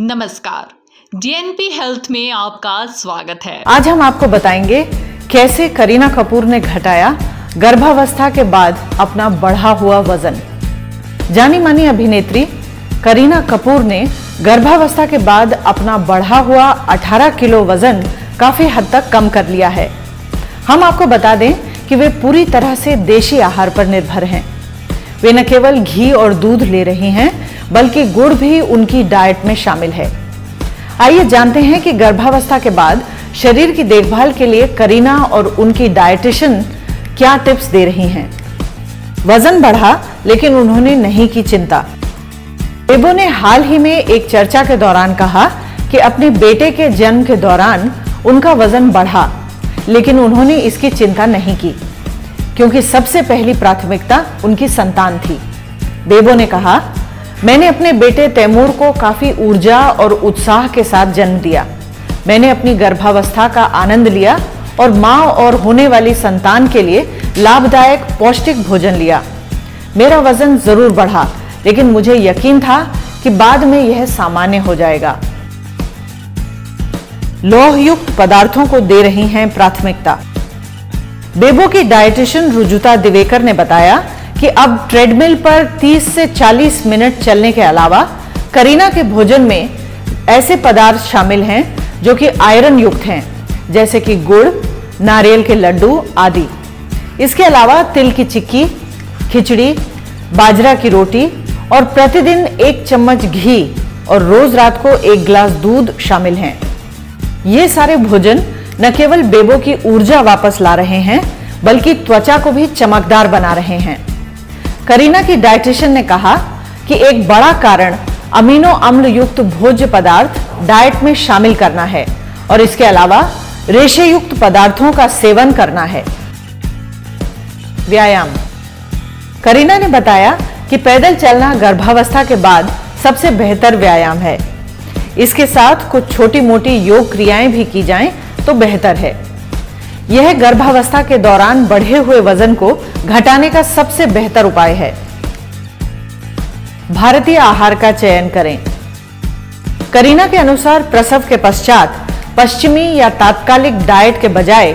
नमस्कार। DNP health में आपका स्वागत है। आज हम आपको बताएँगे कैसे करीना कपूर ने घटाया गर्भावस्था के बाद अपना बढ़ा हुआ वज़न। जानी मानी अभिनेत्री करीना कपूर ने गर्भावस्था के बाद अपना बढ़ा हुआ 18 किलो वज़न काफ़ी हद तक कम कर लिया है। हम आपको बता दें कि वे पूरी तरह से देशी आहार पर निर्भर हैं। वे न केवल घी और दूध ले रहे हैं, बल्कि गुड़ भी उनकी डाइट में शामिल है। आइए जानते हैं कि गर्भावस्था के बाद शरीर की देखभाल के लिए करीना और उनकी डाइटिशियन क्या टिप्स दे रही हैं। वज़न बढ़ा, लेकिन उन्होंने नहीं की चिंता। बेबो ने हाल ही में एक चर्चा के दौरान कहा कि अपने बेटे के जन्म के दौरान उनका वज़न बढ़ा, लेकिन उन्होंने इसकी चिंता नहीं की। क्योंकि सबसे पहली प्राथमिकता उनकी संतान थी। बेबो ने कहा, मैंने अपने बेटे तैमूर को काफ़ी ऊर्जा और उत्साह के साथ जन्म दिया। मैंने अपनी गर्भावस्था का आनंद लिया और माँ और होने वाली संतान के लिए लाभदायक पौष्टिक भोजन लिया। मेरा वज़न ज़रूर बढ़ा, लेकिन मुझे यकीन था कि बाद में यह सामान्य हो जाएगा। लोहयुक्त पदार्थों को दे रही हैं प्राथमिकता। बेबो की डाइटिशियन रुजुता दिवेकर ने बताया कि अब ट्रेडमिल पर 30 से 40 मिनट चलने के अलावा करीना के भोजन में ऐसे पदार्थ शामिल हैं जो कि आयरन युक्त हैं, जैसे कि गुड़, नारियल के लड्डू आदि। इसके अलावा तिल की चिक्की, खिचड़ी, बाजरा की रोटी और प्रतिदिन एक चम्मच घी और रोज रात को एक गिलास दूध शामिल हैं। ये सारे भोजन न केवल बेबो की ऊर्जा वापस ला रहे हैं, बल्कि त्वचा को भी चमकदार बना रहे हैं। करीना की डाइटिशियन ने कहा कि एक बड़ा कारण अमीनो अम्ल युक्त भोज्य पदार्थ डाइट में शामिल करना है, और इसके अलावा रेशे युक्त पदार्थों का सेवन करना है। व्यायाम। करीना ने बताया कि पैदल चलना गर्भावस्था के बाद सबसे बेहतर व्यायाम है। इसके साथ कुछ छोटी मोटी योग क्रियाएँ भी की जाएँ तो बेहतर है। यह गर्भावस्था के दौरान बढ़े हुए वज़न को घटाने का सबसे बेहतर उपाय है। भारतीय आहार का चयन करें। करीना के अनुसार प्रसव के पश्चात पश्चिमी या तात्कालिक डाइट के बजाय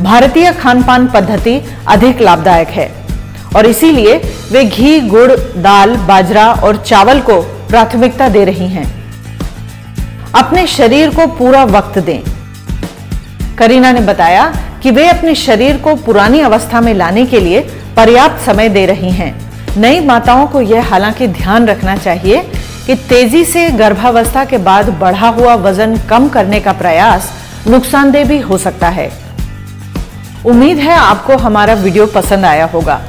भारतीय खान पान पद्धति अधिक लाभदायक है और इसीलिए वे घी, गुड़, दाल, बाजरा और चावल को प्राथमिकता दे रही हैं। अपने शरीर को पूरा वक्त दें। करीना ने बताया कि वे अपने शरीर को पुरानी अवस्था में लाने के लिए पर्याप्त समय दे रही हैं। नई माताओं को यह हालाँकि ध्यान रखना चाहिए कि तेज़ी से गर्भावस्था के बाद बढ़ा हुआ वज़न कम करने का प्रयास नुकसानदेह भी हो सकता है। उम्मीद है आपको हमारा वीडियो पसंद आया होगा।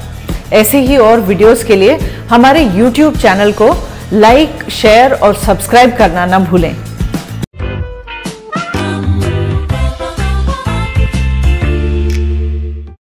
ऐसे ही और वीडियोस के लिए हमारे YouTube चैनल को लाइक, शेयर और सब्सक्राइब करना न भूलें।